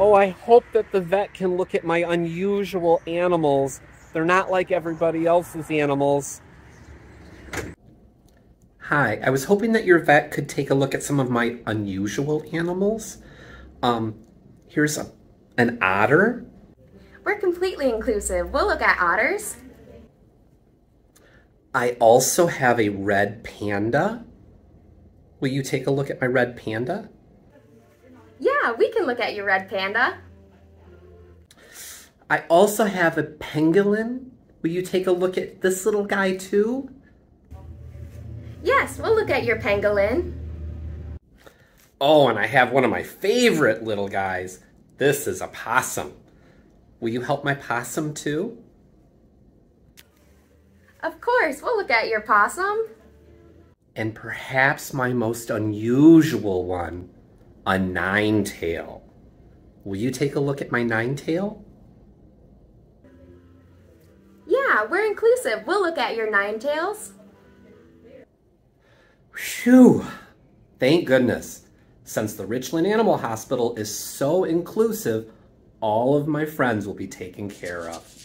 Oh, I hope that the vet can look at my unusual animals. They're not like everybody else's animals. Hi, I was hoping that your vet could take a look at some of my unusual animals. Um, here's a, an otter. We're completely inclusive. We'll look at otters. I also have a red panda. Will you take a look at my red panda? Yeah, we can look at your red panda. I also have a pangolin. Will you take a look at this little guy too? Yes, we'll look at your pangolin. Oh, and I have one of my favorite little guys. This is a possum. Will you help my possum too? Of course, we'll look at your possum. And perhaps my most unusual one, a nine-tail. Will you take a look at my nine-tail? Yeah, we're inclusive. We'll look at your nine tails. Phew! Thank goodness. Since the Richland Animal Hospital is so inclusive, all of my friends will be taken care of.